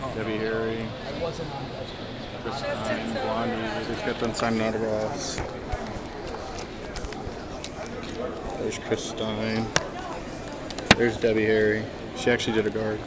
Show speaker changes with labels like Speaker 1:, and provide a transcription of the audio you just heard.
Speaker 1: Oh, Debbie Harry,
Speaker 2: I wasn't on
Speaker 1: Blondie. They just got done signing autographs. There's Chris Stein. There's Debbie Harry. She actually did a guard.